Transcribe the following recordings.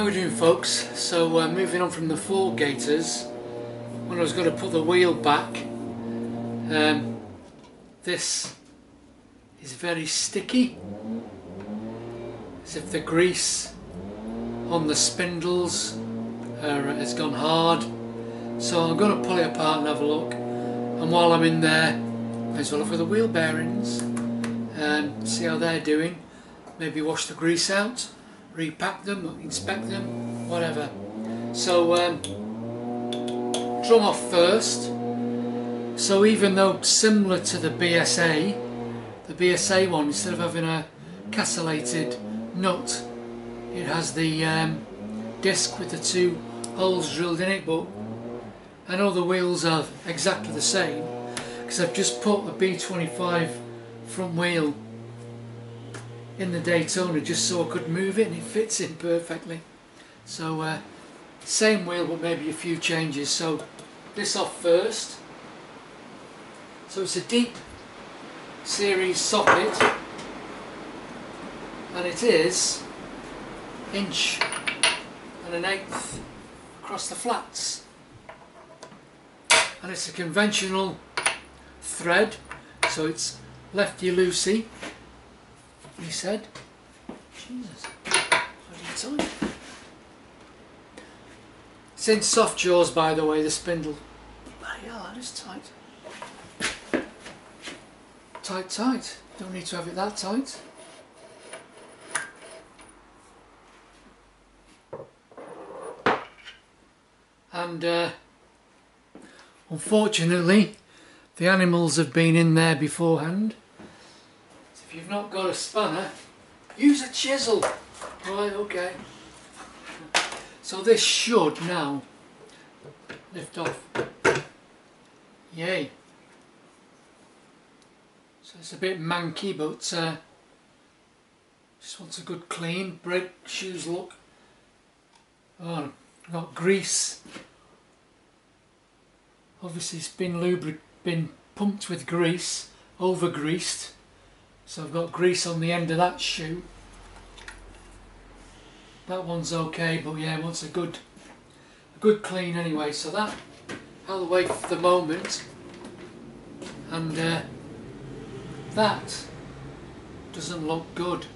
How we doing folks? So uh, moving on from the fork gaiters, when I was going to put the wheel back, um, this is very sticky, as if the grease on the spindles uh, has gone hard. So I'm going to pull it apart and have a look. And while I'm in there, may as well look at the wheel bearings and see how they're doing. Maybe wash the grease out repack them, inspect them, whatever. So um, drum off first. So even though similar to the BSA, the BSA one, instead of having a castellated nut, it has the um, disc with the two holes drilled in it, but I know the wheels are exactly the same because I've just put a B25 front wheel in the Daytona just so I could move it and it fits in perfectly. So uh, same wheel but maybe a few changes. So this off first. So it's a deep series socket and it is inch and an eighth across the flats and it's a conventional thread so it's lefty loosey he said. Jesus, bloody. It's in soft jaws, by the way, the spindle. Bloody hell, that is tight. Tight, tight. Don't need to have it that tight. And uh, unfortunately, the animals have been in there beforehand if you've not got a spanner, use a chisel. Right, okay. So this should now lift off. Yay. So it's a bit manky, but uh, just wants a good clean brake shoes look. Oh, got grease. Obviously it's been lubric been pumped with grease, over greased. So I've got grease on the end of that shoe. That one's okay, but yeah, it wants a good, a good clean anyway. So that out of the way for the moment, and uh, that doesn't look good.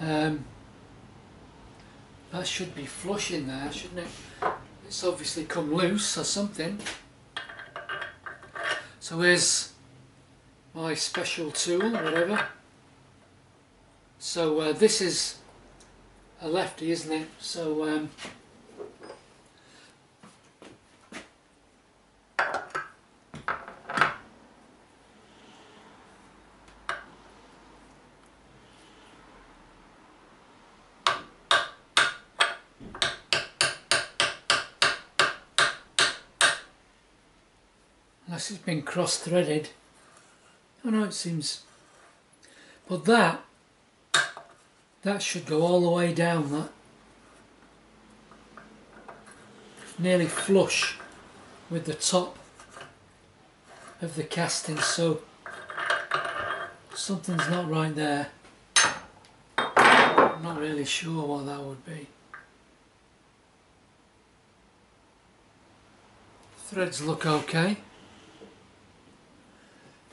Um, that should be flush in there, shouldn't it? It's obviously come loose or something. So here's my special tool, whatever. So uh, this is a lefty, isn't it? So um, unless it's been cross-threaded I know it seems, but that, that should go all the way down that. Nearly flush with the top of the casting so something's not right there. I'm not really sure what that would be. Threads look okay.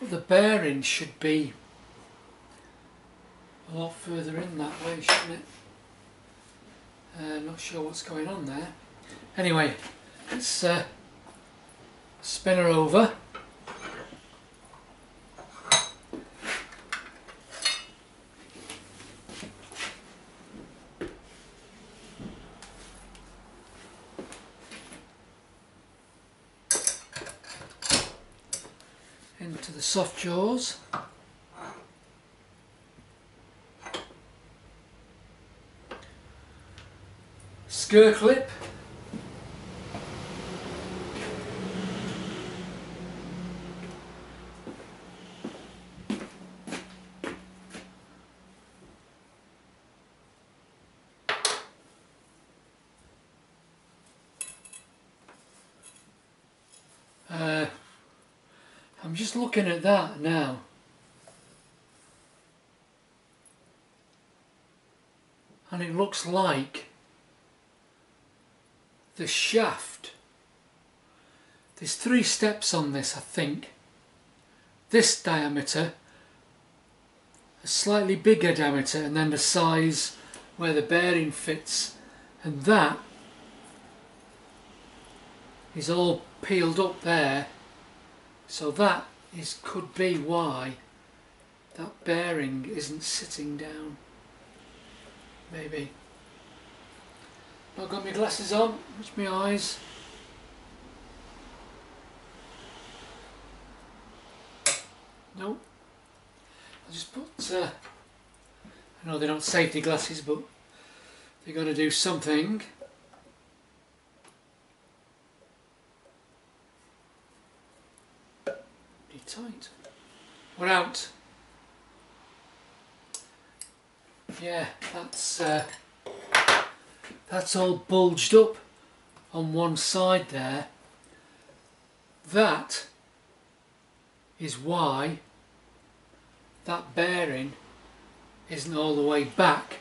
The bearing should be a lot further in that way, shouldn't it? Uh, not sure what's going on there. Anyway, let's uh, spin her over. into the soft jaws. Circlip. Uh, I'm just looking at that now. And it looks like the shaft. There's three steps on this I think. This diameter, a slightly bigger diameter and then the size where the bearing fits and that is all peeled up there so that is could be why that bearing isn't sitting down. Maybe. I've got my glasses on, watch my eyes. Nope. I'll just put uh, I know they're not safety glasses but they're going to do something tight. We're out. Yeah that's uh, that's all bulged up on one side there. That is why that bearing isn't all the way back.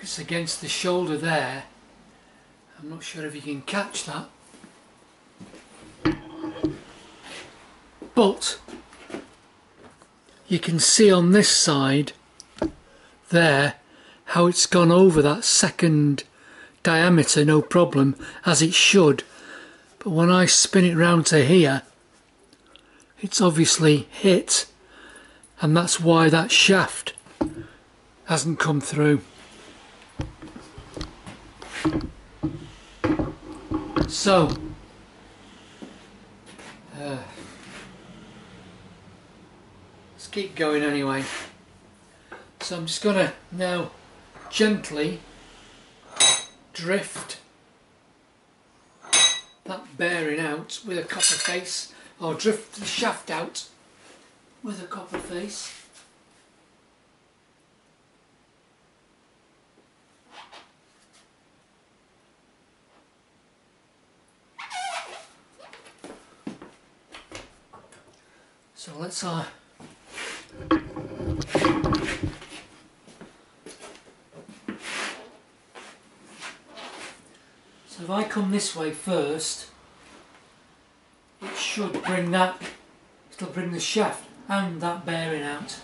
It's against the shoulder there. I'm not sure if you can catch that but you can see on this side there how it's gone over that second diameter no problem as it should. But when I spin it round to here it's obviously hit and that's why that shaft hasn't come through. So uh, let's keep going anyway. So I'm just gonna now gently drift that bearing out with a copper face or drift the shaft out with a copper face. So let's uh So if I come this way first, it should bring that, it'll bring the shaft and that bearing out.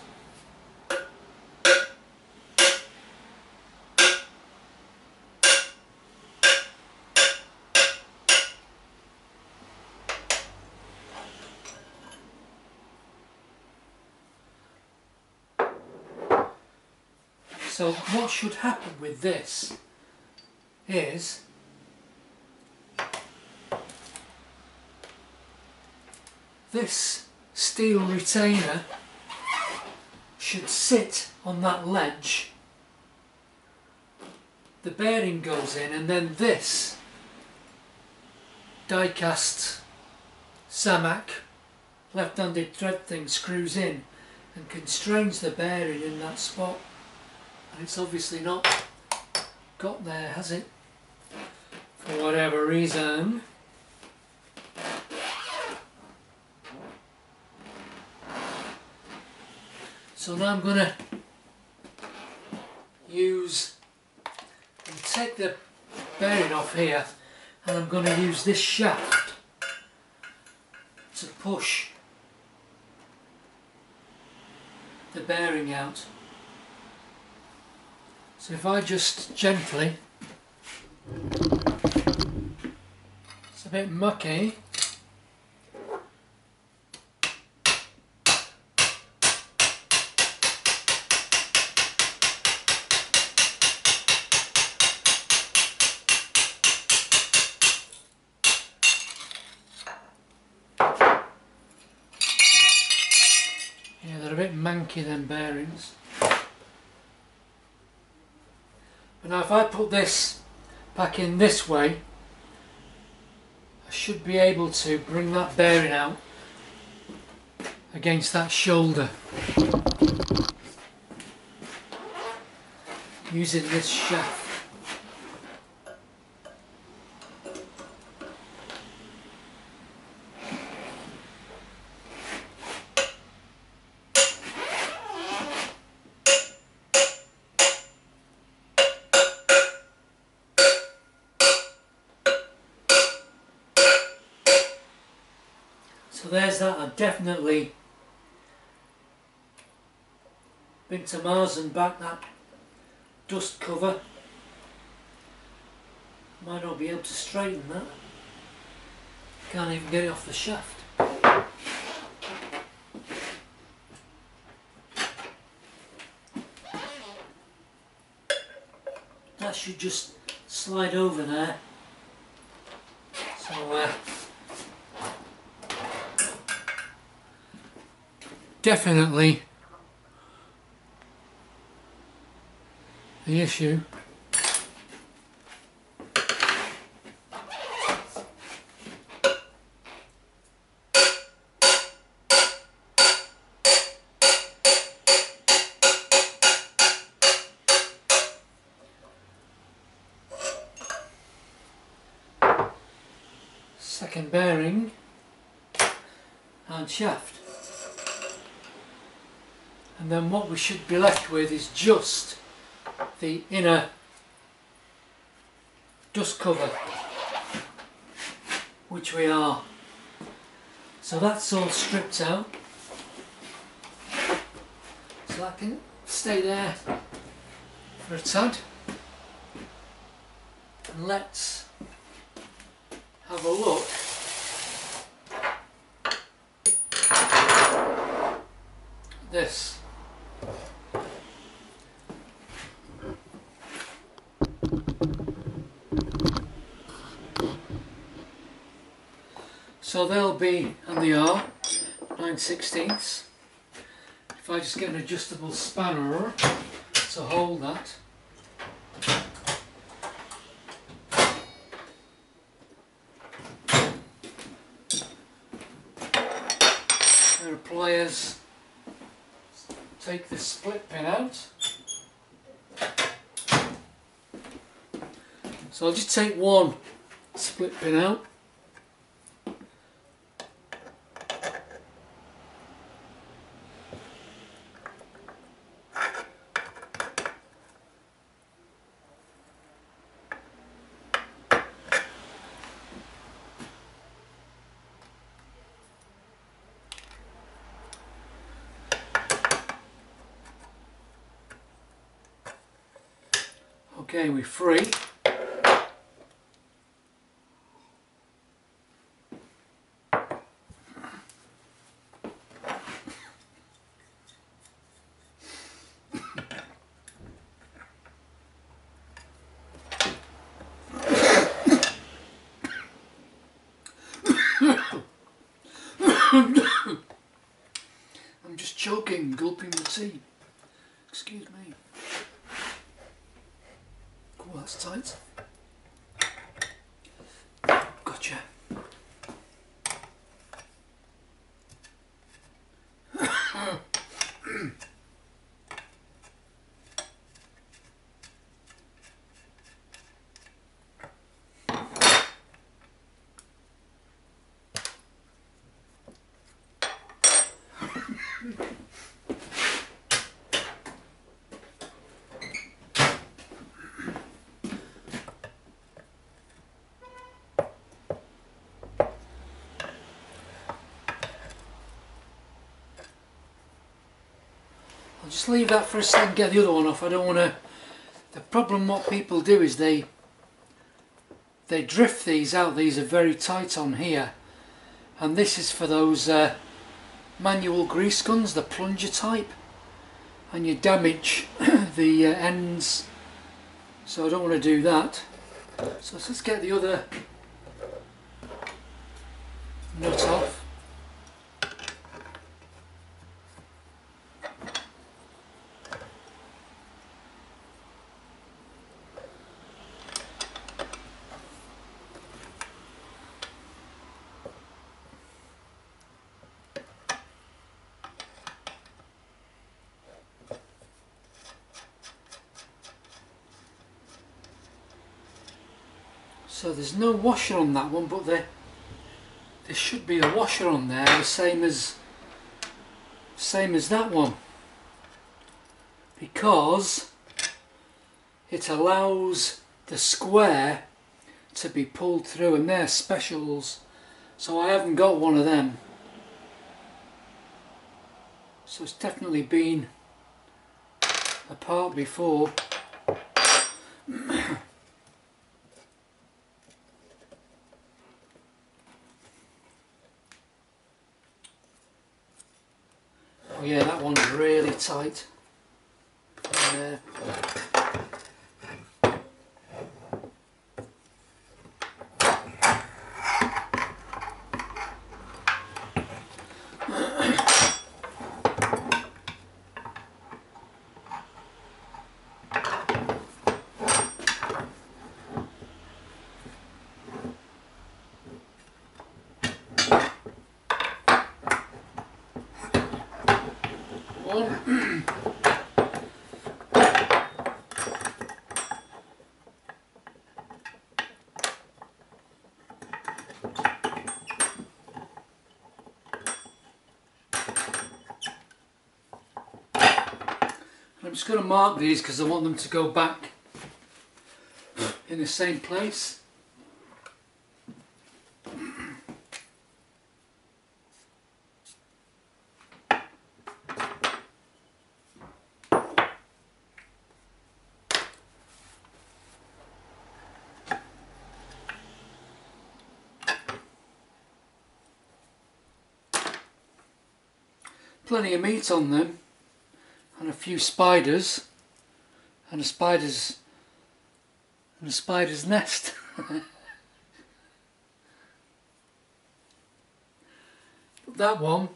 So what should happen with this is this steel retainer should sit on that ledge. The bearing goes in and then this die cast Zamak left-handed thread thing screws in and constrains the bearing in that spot and it's obviously not got there has it for whatever reason So now I'm going to use and take the bearing off here and I'm going to use this shaft to push the bearing out. So if I just gently, it's a bit mucky, Yeah, they're a bit manky them bearings. Now if I put this back in this way, I should be able to bring that bearing out against that shoulder using this shaft. So there's that. I've definitely been to Mars and back that dust cover. Might not be able to straighten that. Can't even get it off the shaft. That should just slide over there. So uh, definitely the issue we should be left with is just the inner dust cover which we are. So that's all stripped out. So that can stay there for a tad. And let's have a look. This So they'll be, and they are, 9 sixteenths. If I just get an adjustable spanner to hold that. Of pliers, take this split pin out. So I'll just take one split pin out. Okay, we're free. I'm just choking, gulping the tea. Excuse me. Cool, that's tight. Gotcha. I'll just leave that for a second, get the other one off. I don't want to... The problem what people do is they they drift these out. These are very tight on here. And this is for those uh, manual grease guns, the plunger type. And you damage the uh, ends. So I don't want to do that. So let's get the other nut off. So there's no washer on that one, but there there should be a washer on there, the same as same as that one, because it allows the square to be pulled through, and they're specials. So I haven't got one of them. so it's definitely been apart before Oh yeah, that one's really tight. Uh, just going to mark these because I want them to go back in the same place. Plenty of meat on them a few spiders and a spider's and a spider's nest. that one,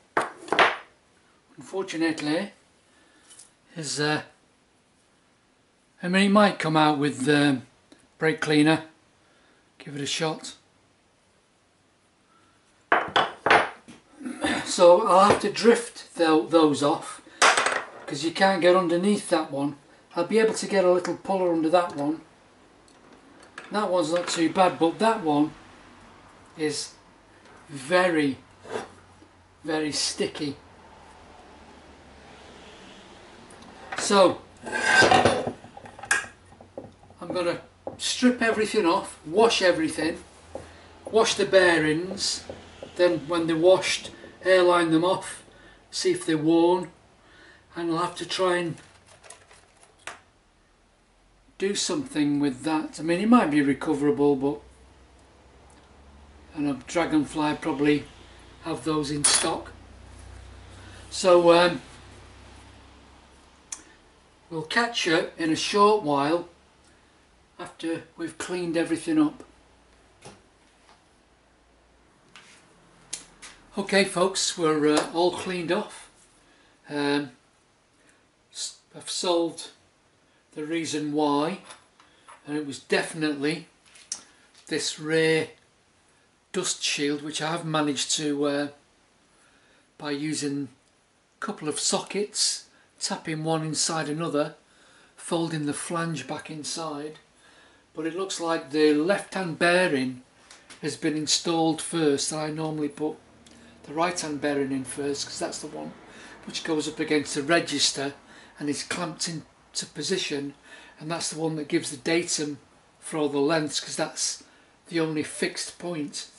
unfortunately, is uh, I mean it might come out with um, brake cleaner. Give it a shot. So I'll have to drift those off because you can't get underneath that one. I'll be able to get a little puller under that one. That one's not too bad, but that one is very, very sticky. So, I'm going to strip everything off, wash everything, wash the bearings, then when they're washed, airline them off, see if they're worn, and I'll have to try and do something with that. I mean, it might be recoverable, but and a dragonfly probably have those in stock. So um, we'll catch you in a short while after we've cleaned everything up. Okay folks, we're uh, all cleaned off. Um, I've solved the reason why. And it was definitely this rare dust shield which I have managed to uh, by using a couple of sockets tapping one inside another folding the flange back inside. But it looks like the left hand bearing has been installed first and I normally put the right hand bearing in first because that's the one which goes up against the register and is clamped into position and that's the one that gives the datum for all the lengths because that's the only fixed point.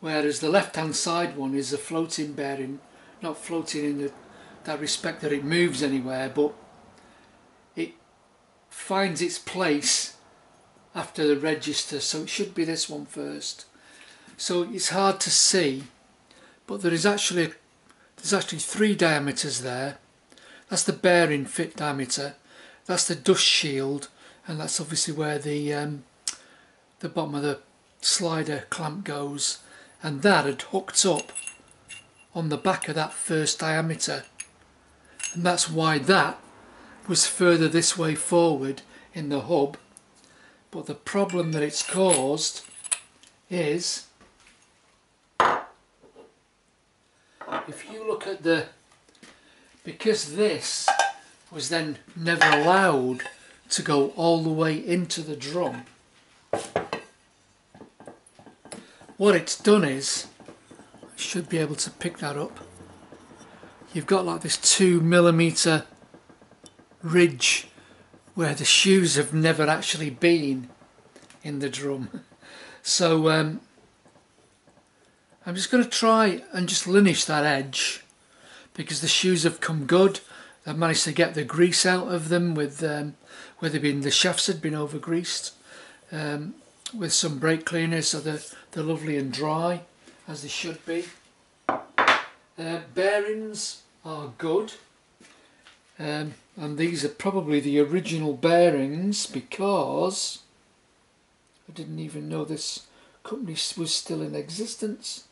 Whereas the left hand side one is a floating bearing not floating in the, that respect that it moves anywhere but it finds its place after the register so it should be this one first. So it's hard to see but there is actually there's actually three diameters there that's the bearing fit diameter. That's the dust shield, and that's obviously where the um, the bottom of the slider clamp goes. And that had hooked up on the back of that first diameter, and that's why that was further this way forward in the hub. But the problem that it's caused is if you look at the because this was then never allowed to go all the way into the drum. What it's done is I should be able to pick that up. You've got like this two millimeter ridge where the shoes have never actually been in the drum. So um, I'm just going to try and just linish that edge because the shoes have come good. I've managed to get the grease out of them with um, where they've been the shafts had been over greased um, with some brake cleaners so they're, they're lovely and dry as they should be. Uh, bearings are good um, and these are probably the original bearings because I didn't even know this company was still in existence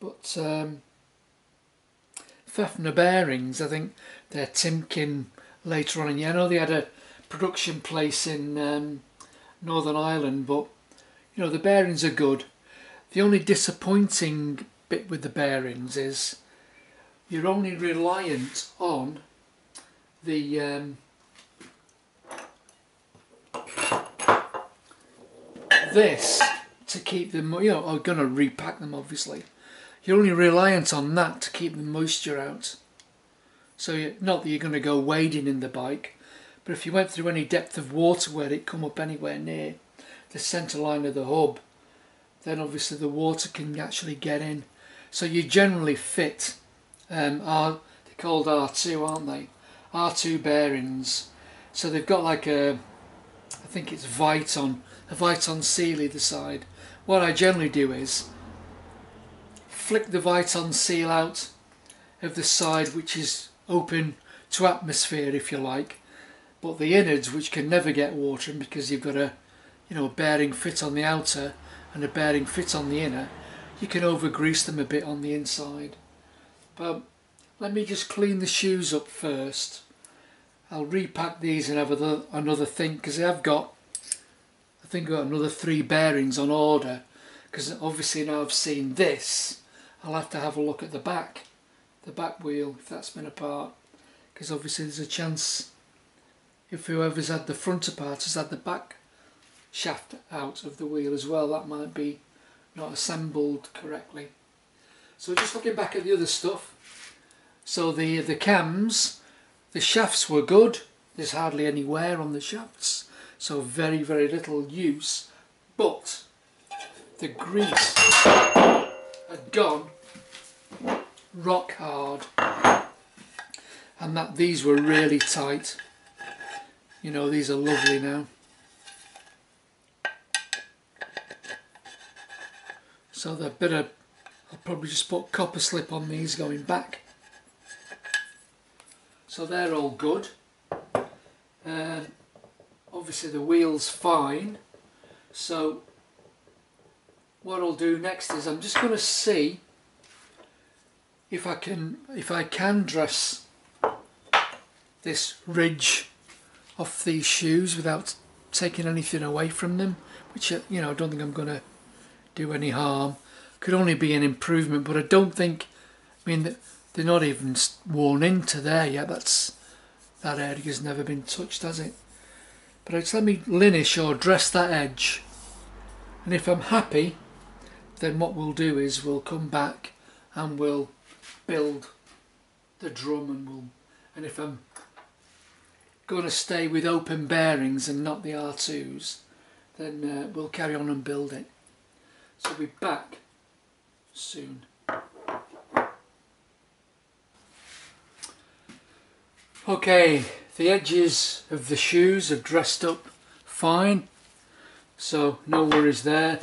but um, Fafnir bearings I think they're Timken later on and yeah, I know they had a production place in um, Northern Ireland but you know the bearings are good the only disappointing bit with the bearings is you're only reliant on the um, this to keep them, you know, I'm going to repack them obviously. You're only reliant on that to keep the moisture out. So not that you're going to go wading in the bike, but if you went through any depth of water where it come up anywhere near the centre line of the hub, then obviously the water can actually get in. So you generally fit um, R, they're called R2 aren't they? R2 bearings. So they've got like a, I think it's Viton, a Viton seal either side. What I generally do is flick the Viton seal out of the side which is open to atmosphere if you like but the innards which can never get water because you've got a you know a bearing fit on the outer and a bearing fit on the inner you can over grease them a bit on the inside but let me just clean the shoes up first. I'll repack these and have another, another think because I've got I think I've got another three bearings on order because obviously now I've seen this I'll have to have a look at the back the back wheel if that's been apart because obviously there's a chance if whoever's had the front apart has had the back shaft out of the wheel as well that might be not assembled correctly so just looking back at the other stuff, so the the cams, the shafts were good. There's hardly any wear on the shafts, so very very little use. But the grease had gone rock hard, and that these were really tight. You know these are lovely now. So they're better I'll probably just put copper slip on these going back. So they're all good. Uh, obviously the wheel's fine. So what I'll do next is I'm just going to see if I can if I can dress this ridge off these shoes without taking anything away from them which uh, you know I don't think I'm going to do any harm could only be an improvement, but I don't think, I mean, they're not even worn into there yet. That's That area's never been touched, has it? But let me linish or dress that edge. And if I'm happy, then what we'll do is we'll come back and we'll build the drum and we'll, and if I'm going to stay with open bearings and not the R2s, then uh, we'll carry on and build it. So we'll be back soon. Okay, the edges of the shoes have dressed up fine, so no worries there.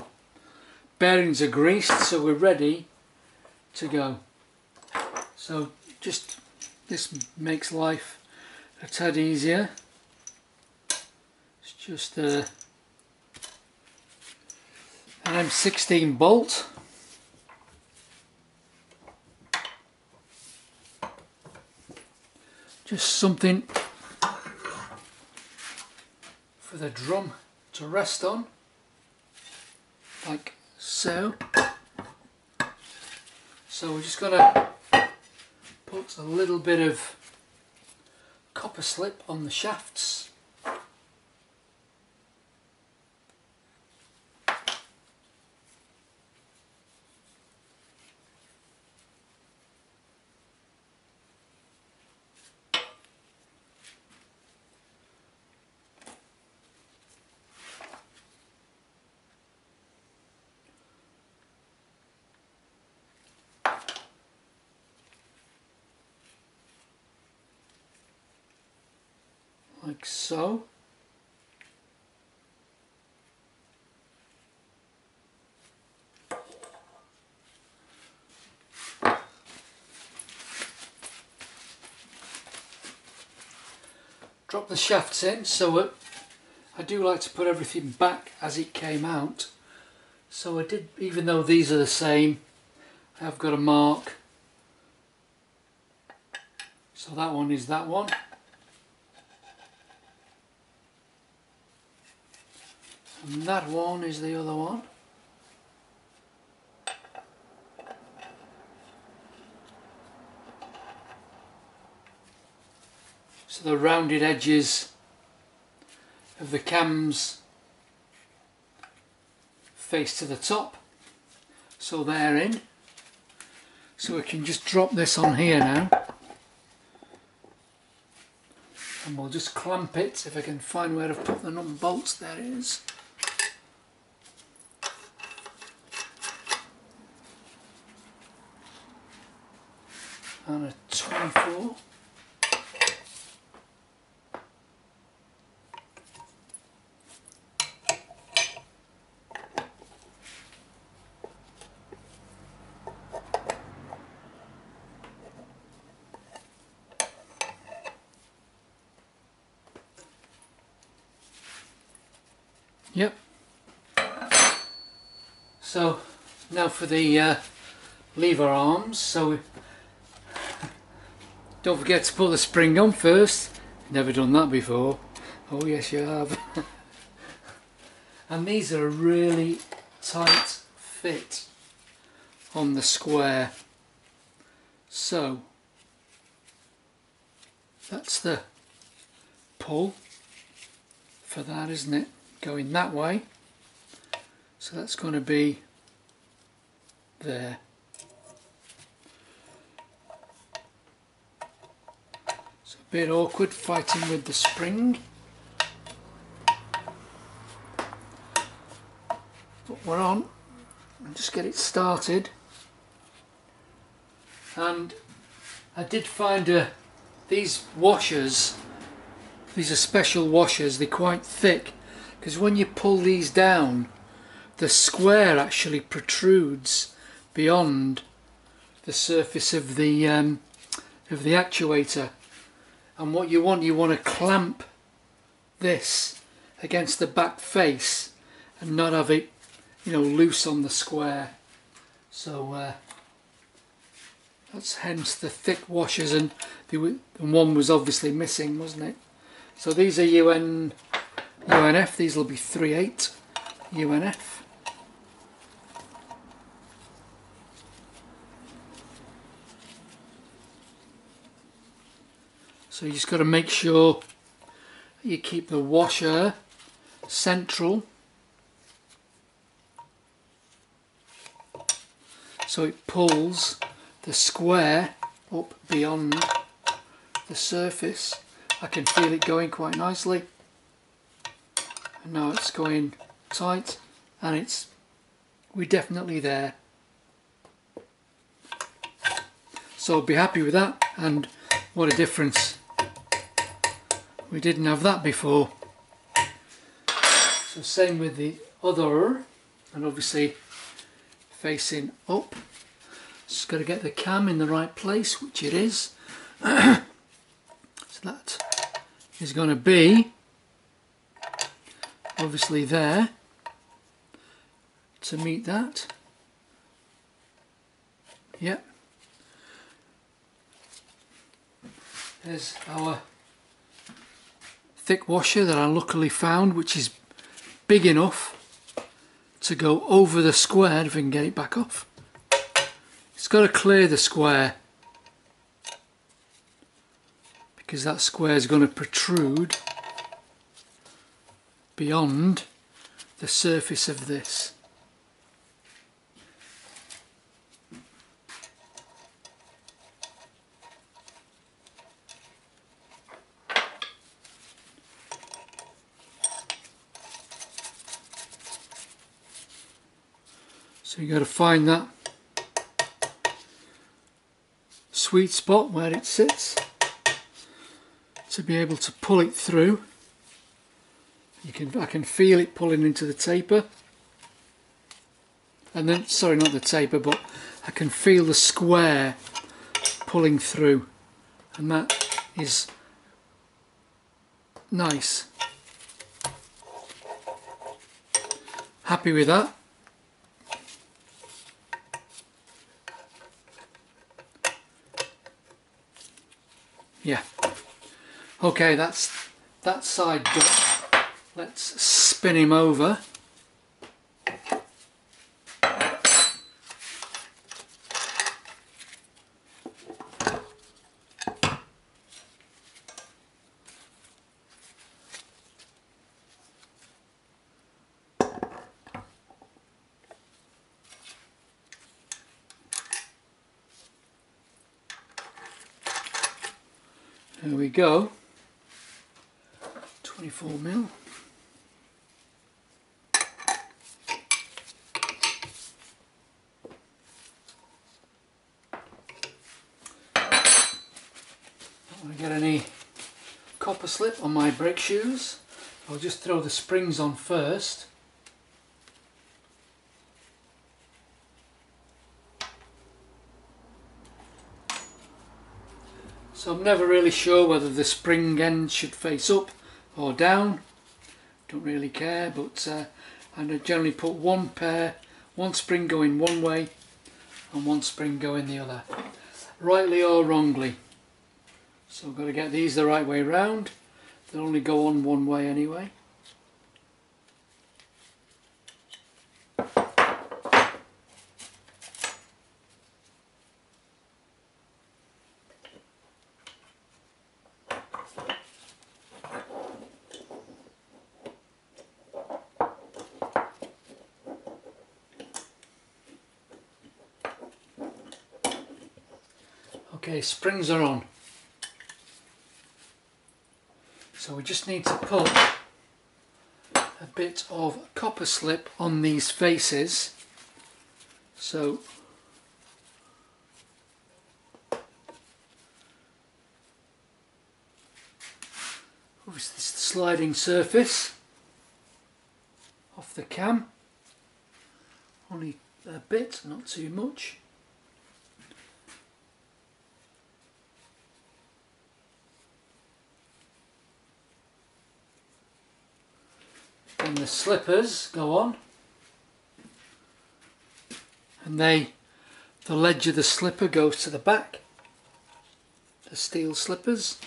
Bearings are greased, so we're ready to go. So just, this makes life a tad easier. It's just a, an M16 bolt. just something for the drum to rest on like so so we're just gonna put a little bit of copper slip on the shafts like so. Drop the shafts in so I do like to put everything back as it came out. So I did even though these are the same I have got a mark. So that one is that one and that one is the other one. So the rounded edges of the cams face to the top. So they're in. So we can just drop this on here now. And we'll just clamp it if I can find where I've put the nut bolts. There it is and a 24 Yep. So now for the uh, lever arms. So don't forget to put the spring on first. Never done that before. Oh yes you have. and these are a really tight fit on the square. So that's the pull for that isn't it? going that way so that's going to be there it's a bit awkward fighting with the spring. But we're on and just get it started. And I did find uh, these washers these are special washers they're quite thick because when you pull these down the square actually protrudes beyond the surface of the um, of the actuator and what you want you want to clamp this against the back face and not have it you know loose on the square so uh, that's hence the thick washers and the, one was obviously missing wasn't it so these are UN UNF, these will be 3.8 UNF. So you just got to make sure you keep the washer central. So it pulls the square up beyond the surface. I can feel it going quite nicely. And now it's going tight and it's we're definitely there. So be happy with that and what a difference we didn't have that before so same with the other and obviously facing up just got to get the cam in the right place which it is so that is going to be obviously there to meet that. Yep. There's our thick washer that I luckily found which is big enough to go over the square if we can get it back off. It's got to clear the square because that square is going to protrude beyond the surface of this. So you've got to find that sweet spot where it sits to be able to pull it through. You can I can feel it pulling into the taper. And then sorry not the taper but I can feel the square pulling through and that is nice. Happy with that. Yeah. Okay, that's that side done. Let's spin him over. There we go. 24 mil. Don't want to get any copper slip on my brake shoes. I'll just throw the springs on first. So I'm never really sure whether the spring end should face up or down. Don't really care, but uh, I generally put one pair, one spring going one way and one spring going the other, rightly or wrongly. So I've got to get these the right way round. They'll only go on one way anyway. Okay, springs are on. So we just need to put a bit of copper slip on these faces. So obviously this sliding surface off the cam. Only a bit, not too much. And the slippers go on. And they the ledge of the slipper goes to the back. The steel slippers.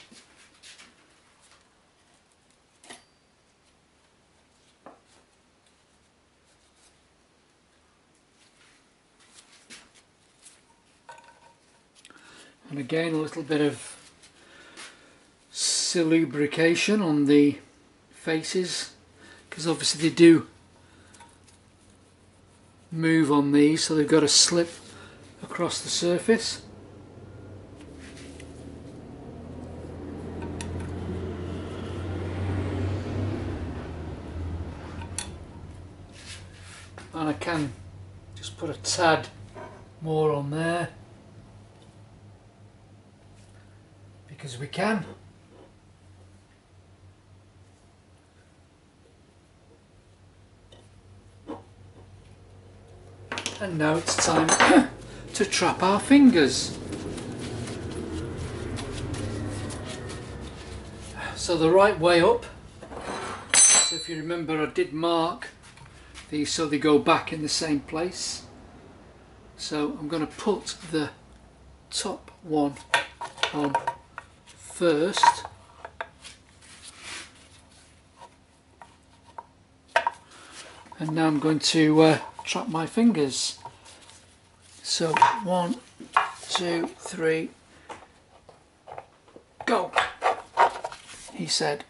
And again a little bit of lubrication on the faces because obviously they do move on these so they've got to slip across the surface. And I can just put a tad more on there because we can And now it's time to trap our fingers. So the right way up, so if you remember I did mark these so they go back in the same place. So I'm going to put the top one on first. And now I'm going to uh, trap my fingers. So one, two, three, go, he said.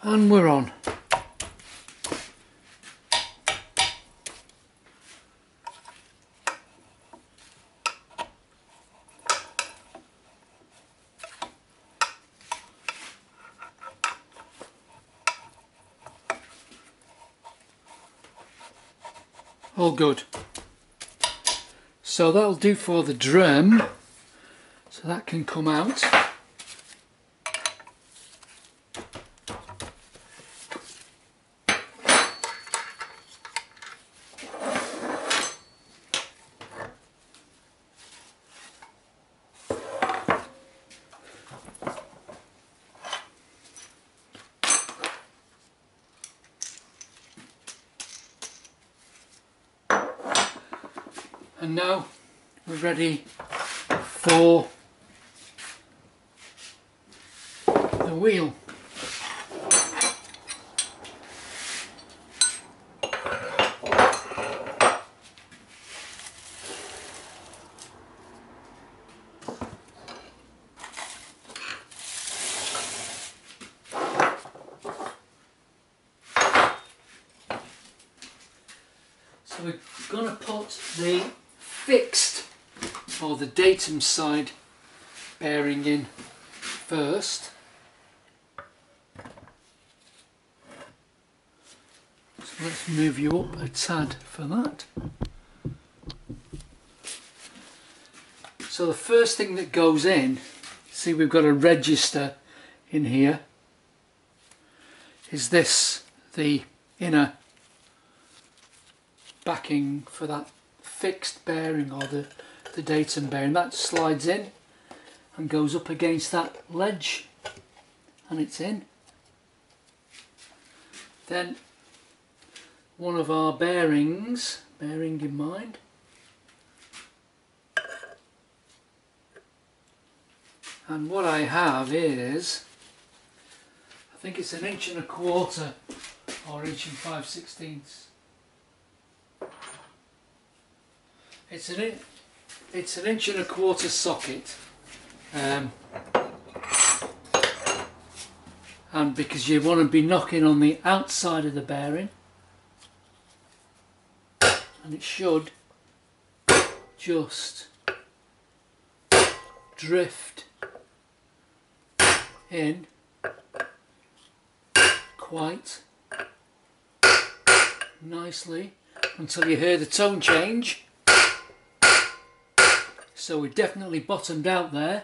And we're on. All good. So that'll do for the drum. So that can come out. And now we're ready for the wheel. So we're going to put the fixed or datum side bearing in first. So let's move you up a tad for that. So the first thing that goes in, see we've got a register in here, is this, the inner backing for that fixed bearing or the, the datum bearing. That slides in and goes up against that ledge and it's in. Then one of our bearings, bearing in mind, and what I have is I think it's an inch and a quarter or inch and five sixteenths It's an in, it's an inch and a quarter socket, um, and because you want to be knocking on the outside of the bearing, and it should just drift in quite nicely until you hear the tone change so we definitely bottomed out there.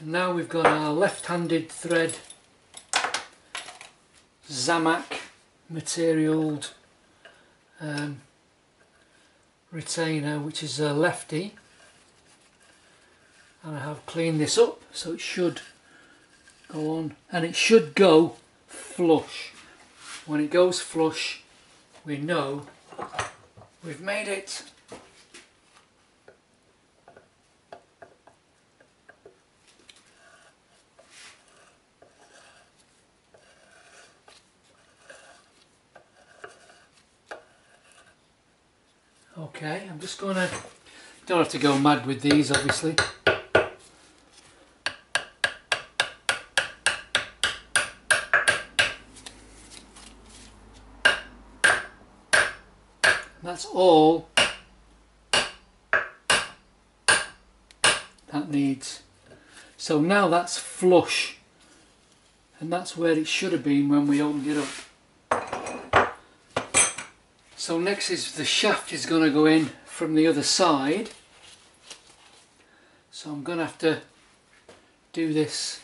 And now we've got our left-handed thread Zamak materialed um, retainer which is a lefty. And I have cleaned this up so it should go on. And it should go flush when it goes flush we know we've made it. Okay I'm just gonna don't have to go mad with these obviously That's all that needs. So now that's flush and that's where it should have been when we opened it up. So next is the shaft is going to go in from the other side. So I'm going to have to do this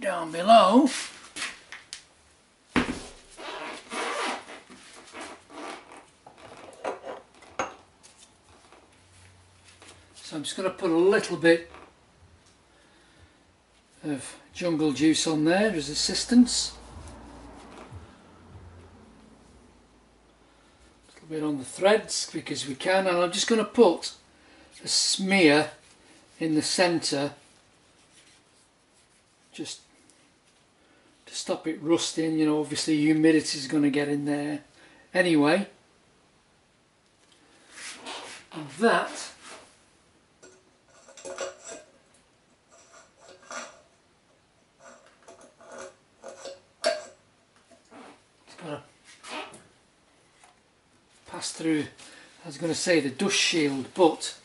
down below. I'm just going to put a little bit of jungle juice on there as assistance. A little bit on the threads because we can and I'm just going to put a smear in the centre just to stop it rusting you know obviously humidity is going to get in there anyway and that through, I was going to say the dust shield, but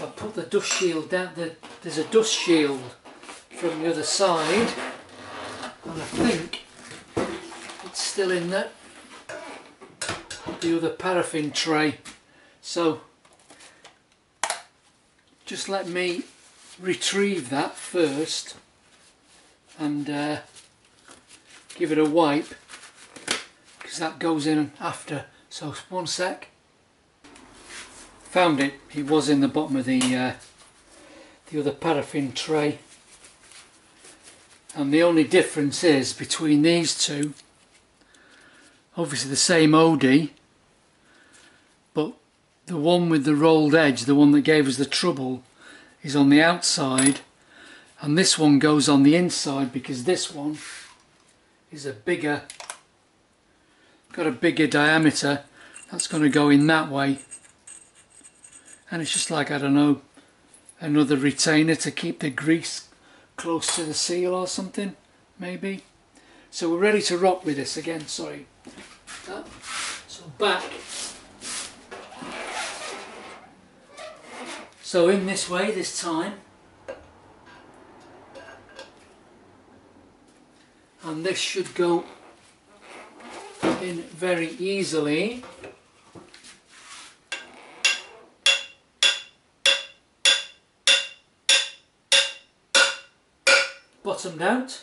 I put the dust shield down, the, there's a dust shield from the other side and I think it's still in there the other paraffin tray. So just let me retrieve that first and uh, give it a wipe because that goes in after so one sec. Found it. It was in the bottom of the uh, the other paraffin tray. And the only difference is between these two obviously the same OD but the one with the rolled edge the one that gave us the trouble is on the outside and this one goes on the inside because this one is a bigger got a bigger diameter that's going to go in that way. And it's just like I don't know another retainer to keep the grease close to the seal or something maybe. So we're ready to rock with this again sorry. So back. So in this way this time. And this should go in very easily bottomed out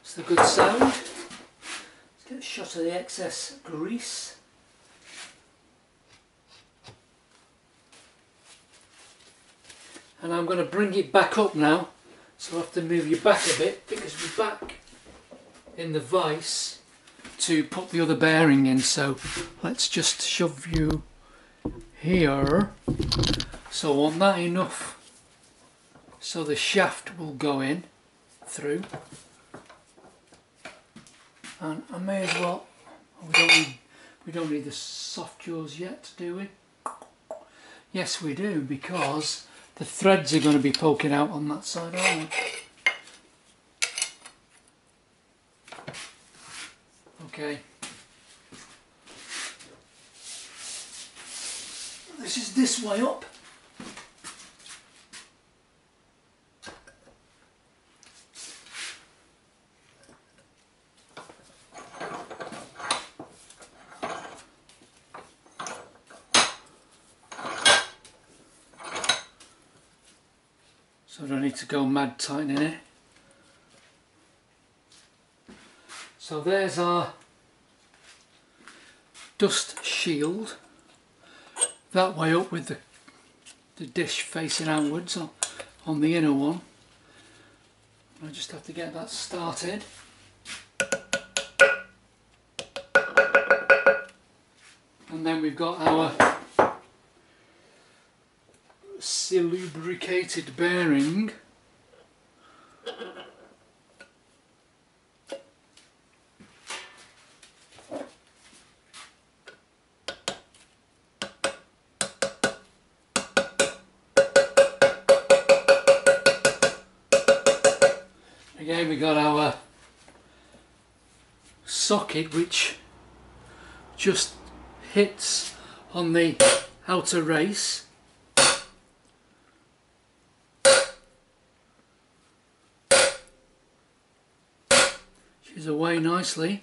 it's the good sound. Let's get a shot of the excess grease. And I'm going to bring it back up now. So I have to move you back a bit because we're back in the vise to put the other bearing in. So let's just shove you here. So want that enough. So the shaft will go in through and I may as well we don't need we don't need the soft jaws yet do we yes we do because the threads are going to be poking out on that side aren't they Okay. This is this way up. Go mad tightening it. So there's our dust shield that way up with the, the dish facing outwards on, on the inner one. I just have to get that started. And then we've got our lubricated bearing Again we got our which just hits on the outer race. She's away nicely.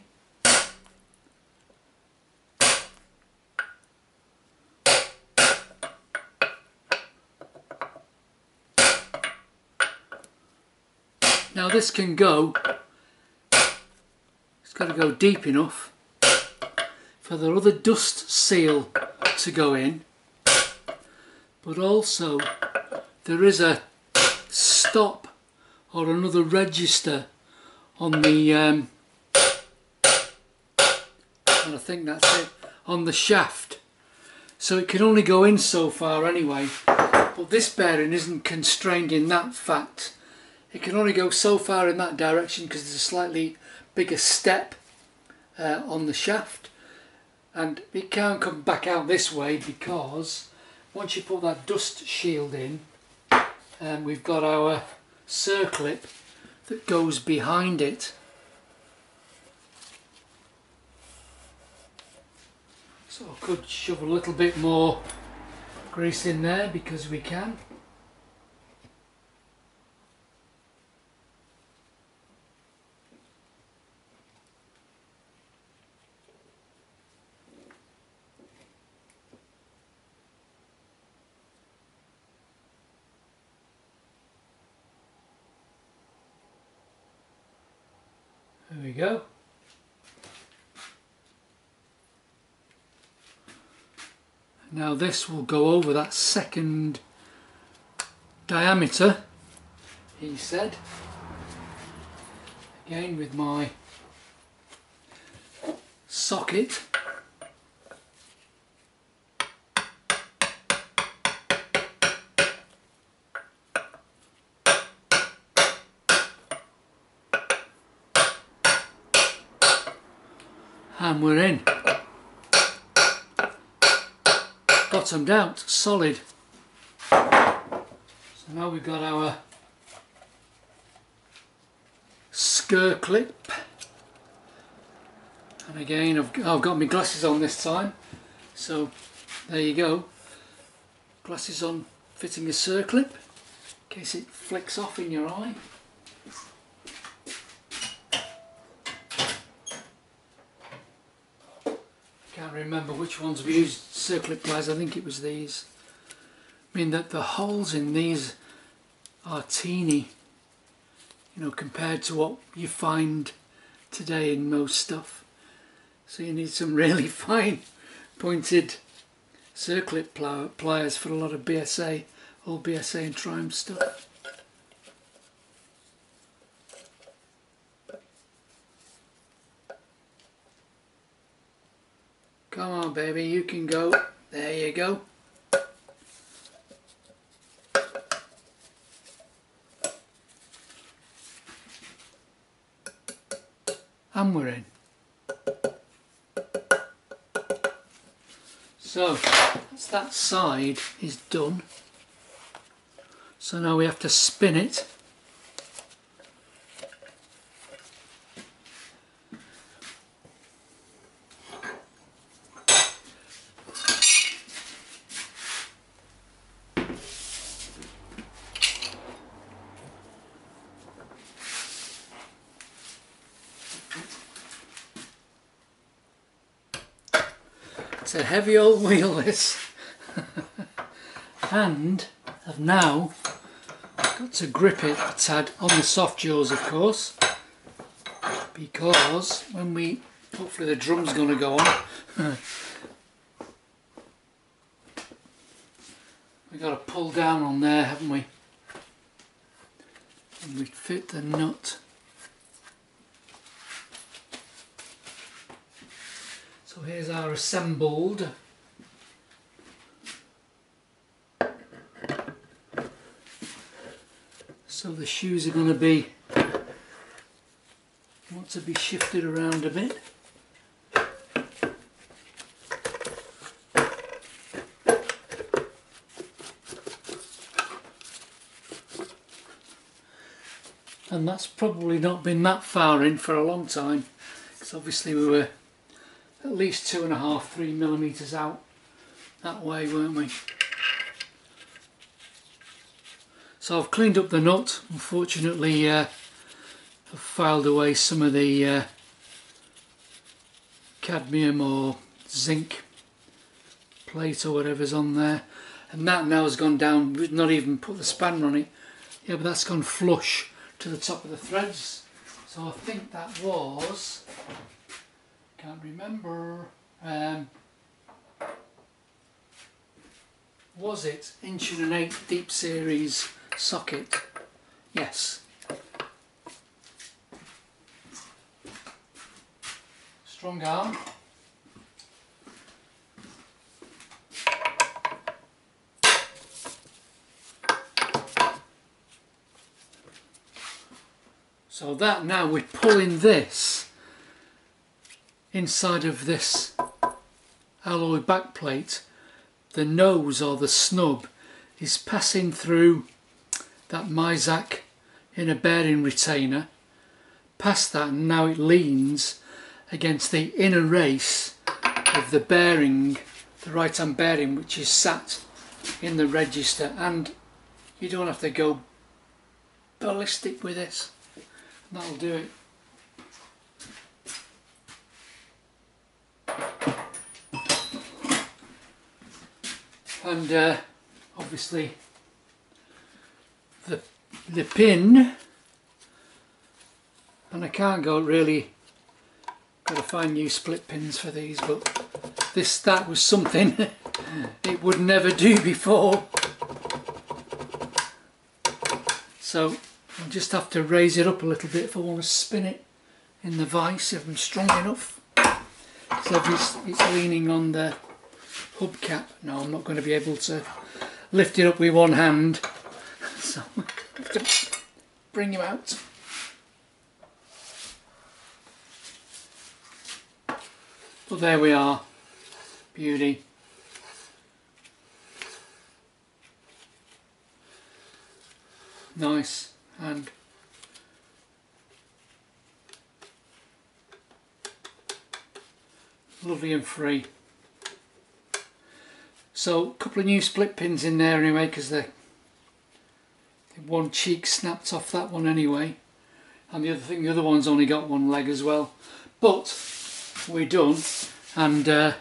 Now this can go, it's got to go deep enough for the other dust seal to go in. But also there is a stop or another register on the um, and I think that's it on the shaft. So it can only go in so far anyway. But this bearing isn't constrained in that fact. It can only go so far in that direction because there's a slightly bigger step uh, on the shaft. And it can't come back out this way because once you put that dust shield in um, we've got our circlip that goes behind it. So I could shove a little bit more grease in there because we can There we go. Now this will go over that second diameter, he said. Again with my socket. And we're in. Bottomed out, solid. So now we've got our circlip. And again, I've, I've got my glasses on this time. So there you go. Glasses on fitting a circlip in case it flicks off in your eye. Can't remember which ones we used circlip pliers, I think it was these. I mean that the holes in these are teeny, you know, compared to what you find today in most stuff. So you need some really fine pointed circlip pliers for a lot of BSA, old BSA and Triumph stuff. Come baby, you can go. There you go. And we're in. So, that side is done. So now we have to spin it heavy old wheel this. and I've now got to grip it a tad on the soft jaws of course. Because when we hopefully the drum's going to go on. We got to pull down on there haven't we? And we fit the nut So here's our assembled. So the shoes are going to be want to be shifted around a bit. And that's probably not been that far in for a long time. Because obviously we were at least two and a half, three millimetres out that way, weren't we? So I've cleaned up the nut. Unfortunately, uh, I've filed away some of the uh, cadmium or zinc plate or whatever's on there. And that now has gone down, we've not even put the spanner on it. Yeah, but that's gone flush to the top of the threads. So I think that was can't remember. Um, was it inch and an eighth deep series socket? Yes. Strong arm. So that now we're pulling this inside of this alloy backplate the nose or the snub is passing through that Mazak inner bearing retainer. Past that and now it leans against the inner race of the bearing the right hand bearing which is sat in the register. And you don't have to go ballistic with this. That'll do it and uh, obviously the the pin. And I can't go really got to find new split pins for these but this that was something it would never do before. So I'll just have to raise it up a little bit if I want to spin it in the vice if I'm strong enough. So it's, it's leaning on the hubcap no I'm not going to be able to lift it up with one hand so I have to bring him out But there we are. Beauty. Nice and lovely and free. So a couple of new split pins in there anyway because the one cheek snapped off that one anyway. And the other thing the other one's only got one leg as well. But we're done and uh,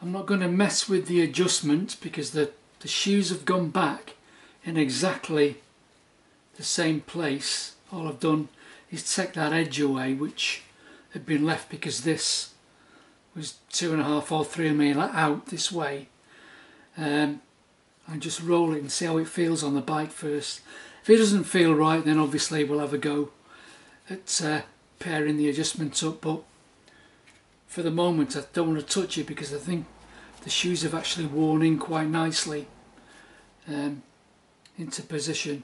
I'm not going to mess with the adjustment because the, the shoes have gone back in exactly the same place. All I've done is take that edge away which had been left because this was two and a half or three mil out this way. Um, and just roll it and see how it feels on the bike first. If it doesn't feel right then obviously we'll have a go at uh, pairing the adjustments up but for the moment I don't want to touch it because I think the shoes have actually worn in quite nicely um, into position.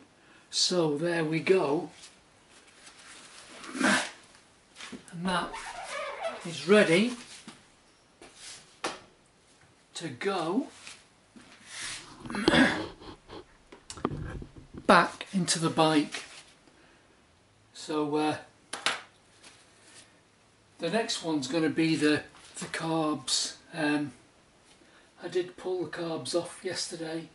So there we go. And that is ready to go back into the bike so uh, the next one's going to be the, the carbs. Um, I did pull the carbs off yesterday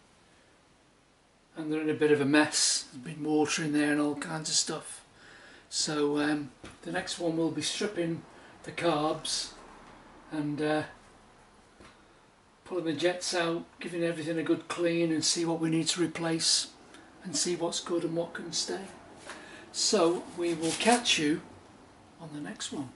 and they're in a bit of a mess. There's been water in there and all kinds of stuff. So um, the next one will be stripping the carbs and uh, pulling the jets out, giving everything a good clean and see what we need to replace and see what's good and what can stay. So we will catch you on the next one.